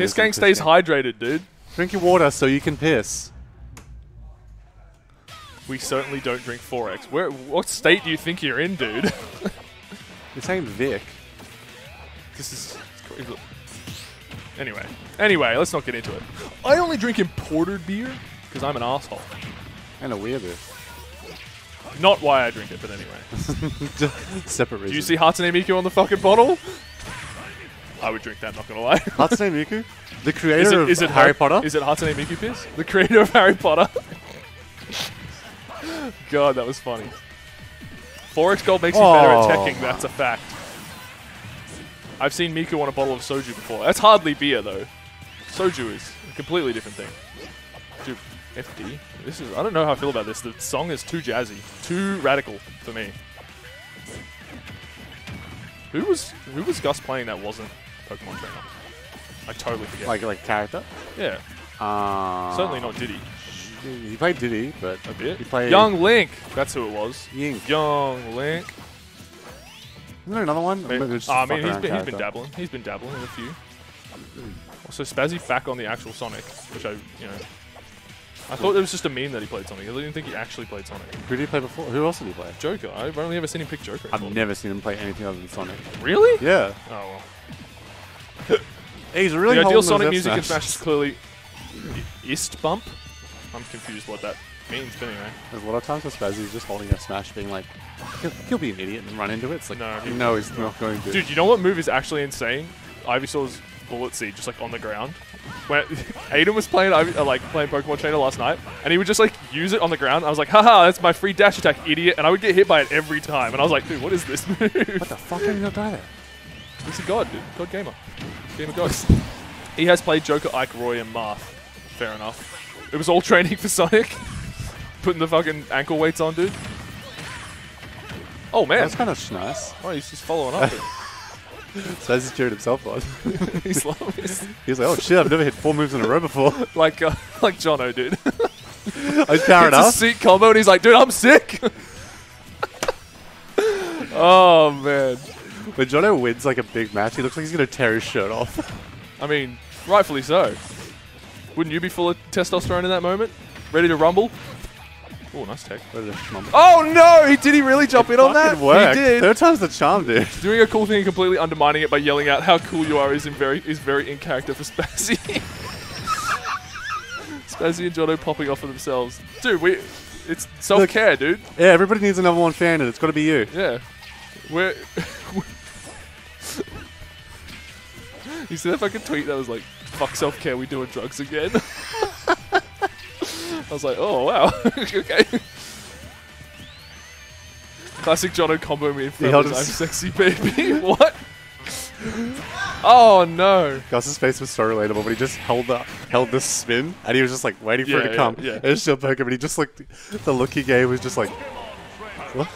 Piss Gang stays hydrated, dude. Drink your water so you can piss. We certainly don't drink 4X. Where? What state do you think you're in, dude? Your name's Vic. this is. Anyway, anyway, let's not get into it. I only drink imported beer because I'm an asshole. And a weirdo. Not why I drink it, but anyway. Separate reasons. Do you see Hatsune Miku on the fucking bottle? I would drink that. Not gonna lie. Hatsune Miku? The creator Is it, of is it Harry Potter? Is it Hatsune Miku Piss? The creator of Harry Potter? God, that was funny. 4x gold makes you better at Oh. teching, that's a fact. I've seen Miku on a bottle of soju before. That's hardly beer, though. Soju is a completely different thing. Dude, FD? This is, I don't know how I feel about this. The song is too jazzy, too radical for me. Who was who was Gus playing that wasn't Pokemon Trainer? I totally forget. like like character? yeah, Uh, certainly not Diddy. He played Diddy, but A bit. He played Young Link. That's who it was. Yink. Young Link. Isn't there another one? It's just Ah, I mean, he's been, he's been dabbling. He's been dabbling in a few. Also, Spazzy back on the actual Sonic, which I, you know, I thought it was just a meme that he played Sonic. I didn't think he actually played Sonic. Who did he play before? Who else did he play? Joker. I've only ever seen him pick Joker. I've never seen him play anything other than Sonic. Really? Yeah. Oh well. He's really the ideal Sonic music in smash. Smash is clearly I- Ist bump. I'm confused what that means, but anyway. There's a lot of times with Spazzy, he's just holding a smash, being like, he'll, he'll be an idiot and run into it. It's like, No, he- no, he's not going to. Dude, you know what move is actually insane? Ivysaur's Bullet Seed just like on the ground. When Aiden was playing Ivy, uh, like playing Pokemon Trainer last night, and he would just like use it on the ground. I was like, haha, that's my free dash attack, idiot. And I would get hit by it every time. And I was like, dude, what is this move? what the fuck? How did he not die there? He's a god, dude. God gamer. He has played Joker, Ike, Roy, and Marth. Fair enough. It was all training for Sonic. Putting the fucking ankle weights on, dude. Oh man. That's kind of nice. Oh, he's just following up. Spazzy cheered himself on. he's like, he's He's like, oh shit, I've never hit four moves in a row before. like, uh, like Jono, dude. I was powering It's a up. sick combo, and he's like, dude, I'm sick. oh man. When Jono wins like a big match, he looks like he's gonna tear his shirt off. I mean, rightfully so. Wouldn't you be full of testosterone in that moment? Ready to rumble? Oh, nice tech. What a schmum. Oh no! He did he really jump in on that? Worked. He did. Third time's the charm, dude. Doing a cool thing and completely undermining it by yelling out how cool you are is in very is very in character for Spazzy. Spazzy and Jono popping off of themselves. Dude, we it's self care, dude. Yeah, everybody needs a number one fan, and it's got to be you. Yeah. We're You see that fucking tweet that was like, fuck self care, we doing drugs again? I was like, oh wow. okay. Classic Jono combo me in front of I'm sexy baby. what? Oh no. Gus's face was so relatable, but he just held the held the spin, and he was just like waiting for Yeah, it to yeah, come. yeah. And it's still him, and he just like the look he gave was just like, what?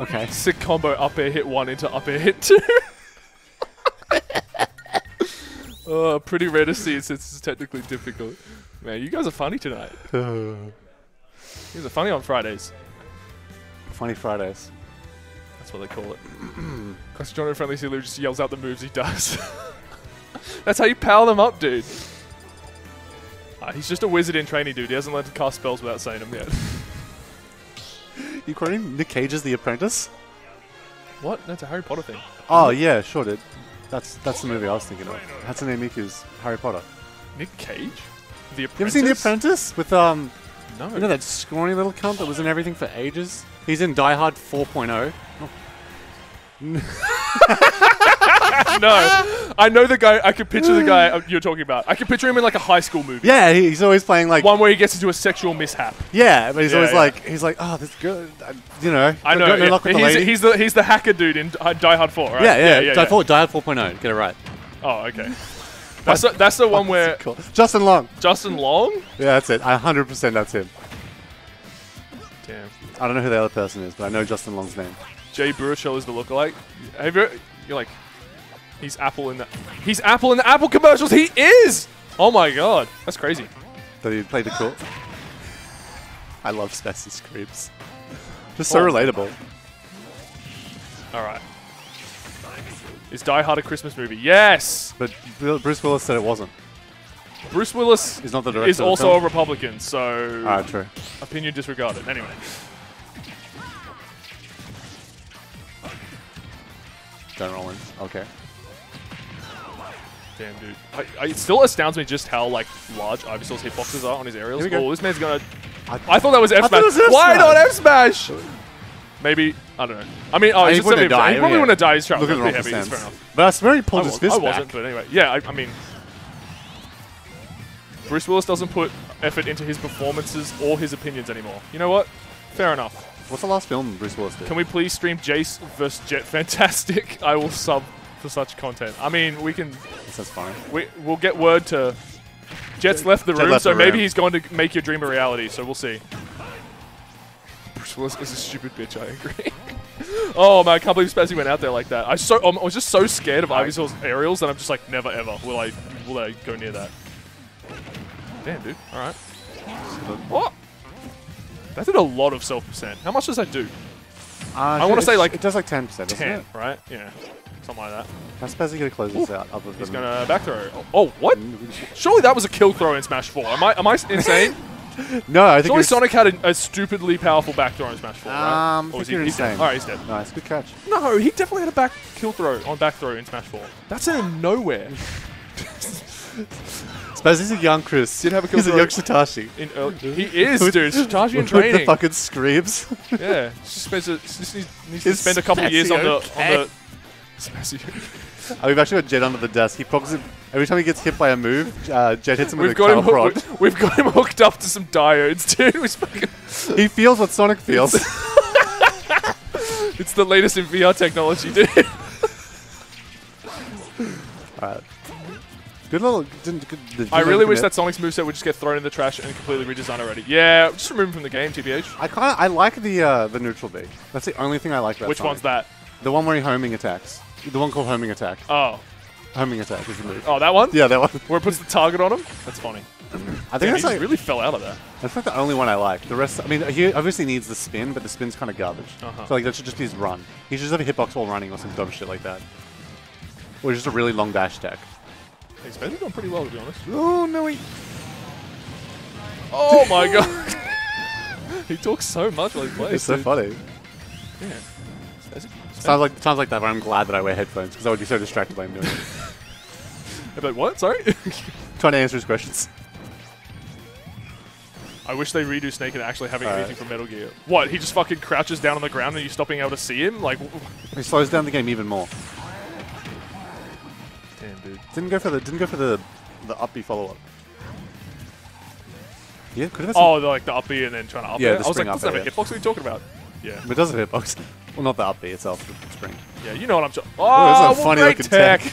Okay. Sick combo up air hit one into up air hit two. oh, pretty rare to see since it's technically difficult. Man, you guys are funny tonight. You guys are funny on Fridays. Funny Fridays. That's what they call it. Because John Friendly Sealer just yells out the moves he does. That's how you power them up, dude. Ah, he's just a wizard in training, dude. He hasn't learned to cast spells without saying them yet. You quoting Nick Cage's The Apprentice? what? That's a Harry Potter thing. Oh yeah, sure did. That's that's the movie I was thinking of. Hatsune Miku's Harry Potter. Nick Cage? The Apprentice? You ever seen The Apprentice with um No. you know that scrawny little cunt that was in everything for ages? He's in Die Hard 4.0. no. I know the guy. I can picture the guy uh, you're talking about. I can picture him in like a high school movie. Yeah, he's always playing like One where he gets into a sexual mishap. yeah, but he's Yeah, always yeah. like he's like oh this girl, uh, you know. I know. no yeah. with the he's, lady. he's the he's the hacker dude in Die Hard 4, right? yeah, yeah, yeah. Die, 4, Die Hard 4.0. Get it right. Oh, okay. That's the, that's the one where Cool. Justin Long. Justin Long. Yeah, that's it. I 100% that's him. Damn. I don't know who the other person is, but I know Justin Long's name. Jay Baruchel is the lookalike. Have you? You're like, he's Apple in the he's Apple in the Apple commercials. He is. Oh my god, that's crazy. That he played the cool. I love Spazzy Screams. Just so Oh. relatable. All right. Is Die Hard a Christmas movie? Yes. But Bruce Willis said it wasn't. Bruce Willis He's not the director. is also a Republican, so Ah, true. opinion disregarded. Anyway. Don't roll in. Okay. Damn, dude. I, I, it still astounds me just how like large Ivysaur's hitboxes are on his aerials. Here we go. Oh, this man's gonna. I, I thought that was F thought smash. it was F Why not F smash? Maybe I don't know. I mean, oh, He he's wouldn't He have died, probably yeah. wouldn't died. He's trying to be heavy. It's fair enough. But I swear he I, pulled his fist I wasn't, but anyway. Yeah, I, I mean, Bruce Willis doesn't put effort into his performances or his opinions anymore. You know what? Fair enough. What's the last film Bruce Willis did? Can we please stream Jace versus Jet? Fantastic. I will sub for such content. I mean, we can. This is fine. We, we'll get word to. Jet's left the Jet room, left so the maybe room. he's going to make your dream a reality. So we'll see. Bruce Willis is a stupid bitch. I agree. oh man, I can't believe Spazzy went out there like that. I so um, I was just so scared of Right. Ivysaur's aerials that I'm just like, never ever will I will I go near that. Damn, dude. All right. What? That did a lot of self percent. How much does that do? Uh, wanna say, like, it does like ten percent, doesn't Ten, right? Yeah, something like that. How's Spazzy gonna close this out? Other He's gonna back throw. Oh, oh, what? Surely that was a kill throw in Smash 4. Am I am I insane? No, I think Surely Sonic had a, a stupidly powerful back throw in Smash 4, right? Um, I Or was he, you're he's dead? insane. Alright, he's dead. Nice, good catch. No, he definitely had a back kill throw on back throw in Smash 4. That's out of nowhere. Spazzy's a young Chris. Did have a kill He's a throw. young Satoshi. In early, he is, dude. Charging in With the fucking screams. Yeah, a, just needs, needs to spend a couple of years on the on the. Spazzy. oh, we've actually got Jet under the desk. He him every time he gets hit by a move. Uh, Jet hits him with We've a got him. prod. hooked- We've got him hooked up to some diodes, dude. He feels what Sonic feels. it's the latest in VR technology, dude. Alright. Good little. Didn't, good, I really wish that Sonic's moveset would just get thrown in the trash and completely redesigned already. Yeah, just remove him from the game, TBH. I kind of I like the uh, the neutral B. That's the only thing I like about Which Sonic. one's that? The one where he homing attacks. The one called homing attack. Oh. Homing attack is the move. Oh, that one? Yeah, that one. Where it puts the target on him? That's funny. I think that's like really fell out of that. that's like the only one I like. The rest, I mean, he obviously needs the spin, but the spin's kind of garbage. Uh-huh. So like that should just be his run. He should just have a hitbox while running or some dumb shit like that. Or just a really long dash attack. He's been doing pretty well, to be honest. Oh no, he. Oh my god. he talks so much while he plays. It's so dude. funny. Yeah. That's- Sounds like sounds like that, but I'm glad that I wear headphones because I would be so distracted by him doing it. About what? Sorry? Trying to answer his questions. I wish they redo Snake and actually having Alright. anything from Metal Gear. What? He just fucking crouches down on the ground and you stop being able to see him? Like, He slows down the game even more. damn, dude. Didn't go for the didn't go for the the uppy follow up. Yeah, could have had oh, some. Oh, the, like the uppy and then trying to up Yeah, it. the I was like, spring what's up that? hitbox? What are you talking about? Yeah. But it does have hitbox. Well, not the up B itself, the spring. Yeah, you know what I'm talking Oh, Oh, that's a funny looking tech. tech.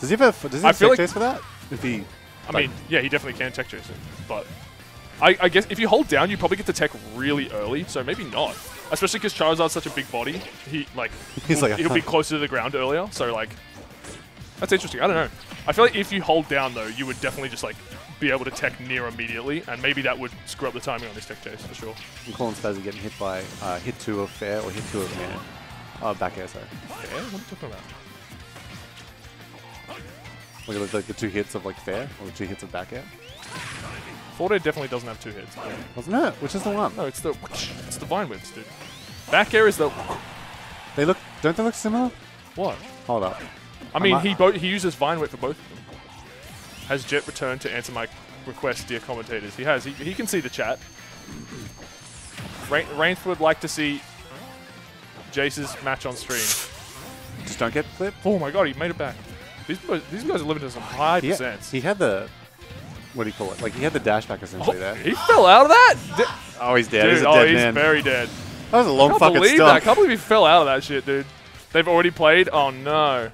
Does he have a does he I have feel a like- chase for that? If he I mean, yeah, he definitely can tech chase it, but I, I guess if you hold down, you probably get the tech really early, so maybe not. Especially because Charizard's such a big body, he like He's will- like, he'll be closer to the ground earlier. So like, that's interesting. I don't know. I feel like if you hold down though, you would definitely just like be able to tech near immediately, and maybe that would screw up the timing on this tech chase for sure. I'm calling Spazzy getting hit by uh, hit two of fair or hit two of man. Uh, back air, sorry. Yeah, what are you talking about? Look at the, like the two hits of like fair or the two hits of back air. Forte definitely doesn't have two hits. Wasn't it? Which is the one? No, it's the it's the vine whips, dude. Back air is the They look. Don't they look similar? what? Hold up. I mean, might- he both he uses Vine Whip for both of them. Has Jet returned to answer my request, dear commentators? He has. He, he can see the chat. Rain- Rainth would like to see Jace's match on stream. Just don't get flipped. Oh my god, he made it back. These guys, these guys are living to some high He, percents. he had the. What do you call it? Like he had the dash back Oh, essentially there. he fell out of that? Di- Oh, he's dead. dude, he's a oh, dead he's man. very dead. that was a long I can't fucking believe that. I can't believe he fell out of that shit, dude. They've already played? Oh no.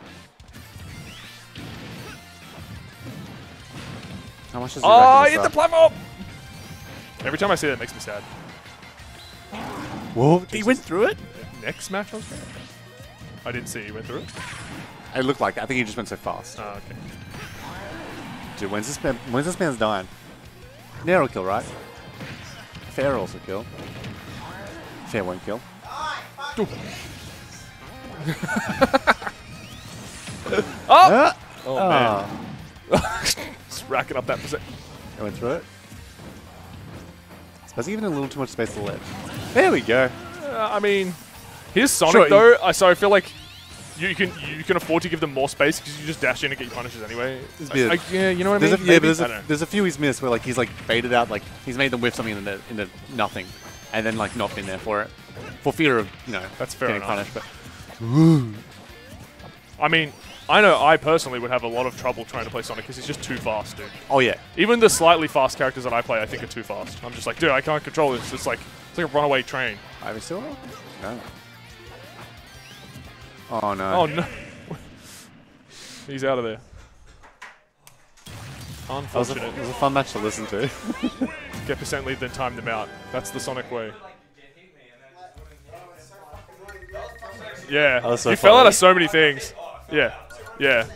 How much does he Oh, reckon hit the up? platform! Every time I see that, it makes me sad. Whoa, he went through it. Next match on stream? I didn't see he went through it. It looked like. I think he just went so fast. Oh, okay. Dude, when's this man? When's this man's dying? Nair will kill, right? Fair also kill. Fair won't kill. Oh! Ah! Oh, Ah. man. Racking up that percent. I went through it. Suppose even a little too much space to the left. There we go. Uh, I mean, here's Sonic Sure, though. I so I feel like you can you can afford to give them more space because you just dash in and get your punishes anyway. There's I- I- yeah, you know what I mean. a, yeah, there's I a, there's a few he's missed where like he's like baited out, like he's made them whiff something into, into nothing, and then like not been there for it, for fear of you know That's fair getting enough. punished. But I mean, I know I personally would have a lot of trouble trying to play Sonic because he's just too fast, dude. oh yeah, Even the slightly fast characters that I play, I think are too fast. I'm just like, dude, I can't control this. It's like it's like a runaway train. Ivy still up? No. Oh no. Oh no, he's out of there. That was, a, Unfortunate. it was a fun match to listen to. Get percent lead, then time them out. That's the Sonic way. Yeah, That was so you fell out of so many things. Yeah, yeah.